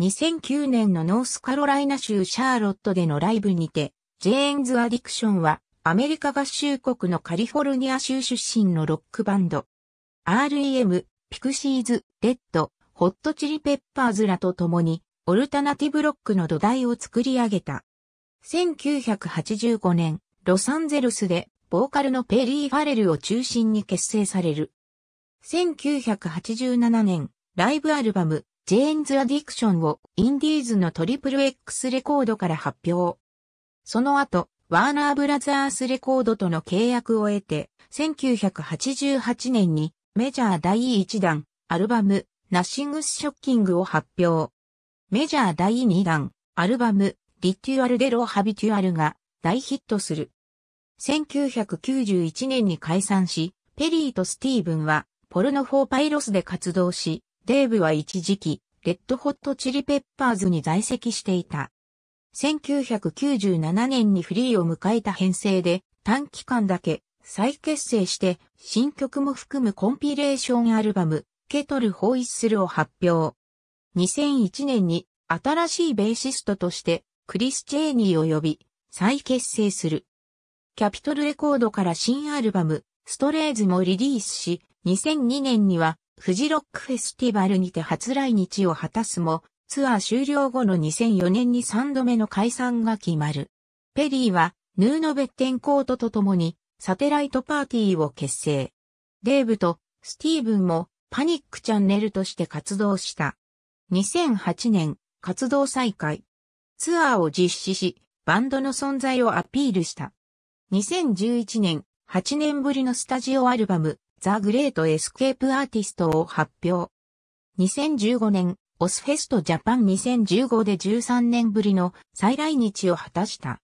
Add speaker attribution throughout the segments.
Speaker 1: 2009年のノースカロライナ州シャーロットでのライブにて、ジェーンズ・アディクションはアメリカ合衆国のカリフォルニア州出身のロックバンド。REM、ピクシーズ、レッドホットチリペッパーズらと共にオルタナティブロックの土台を作り上げた。1985年、ロサンゼルスでボーカルのペリー・ファレルを中心に結成される。1987年、ライブアルバム、ジェーンズ・アディクションをインディーズのトリプル X レコードから発表。その後、ワーナーブラザースレコードとの契約を得て、1988年にメジャー第1弾、アルバム、ナッシングス・ショッキングを発表。メジャー第2弾、アルバム、リテュアル・デロ・ハビテュアルが大ヒットする。1991年に解散し、ペリーとスティーブンはポルノ・フォー・パイロスで活動し、デーブは一時期、レッドホットチリペッパーズに在籍していた。1997年にフリーを迎えた編成で短期間だけ再結成して新曲も含むコンピレーションアルバムケトル・ホイッスルを発表。2001年に新しいベーシストとしてクリス・チェーニーを呼び再結成する。キャピトルレコードから新アルバムストレーズもリリースし2002年にはフジロックフェスティバルにて初来日を果たすも、ツアー終了後の2004年に3度目の解散が決まる。ペリーはヌーノ・ベッテンコートと共にサテライトパーティーを結成。デーブとスティーブンもパニックチャンネルとして活動した。2008年、活動再開。ツアーを実施し、バンドの存在をアピールした。2011年、8年ぶりのスタジオアルバム、ザ・グレート・エスケープ・アーティストを発表。2015年、オスフェストジャパン2015で13年ぶりの再来日を果たした。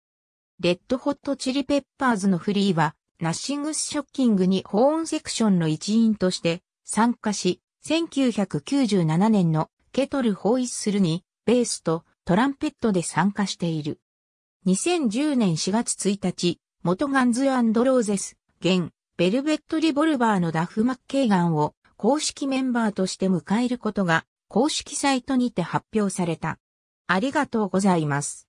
Speaker 1: レッドホットチリペッパーズのフリーは、ナッシングスショッキングにホーンセクションの一員として参加し、1997年のケトル・ホイッスルにベースとトランペットで参加している。2010年4月1日、元ガンズローゼス、現ベルベットリボルバーのダフ・マッケイガンを公式メンバーとして迎えることが公式サイトにて発表された。ありがとうございます。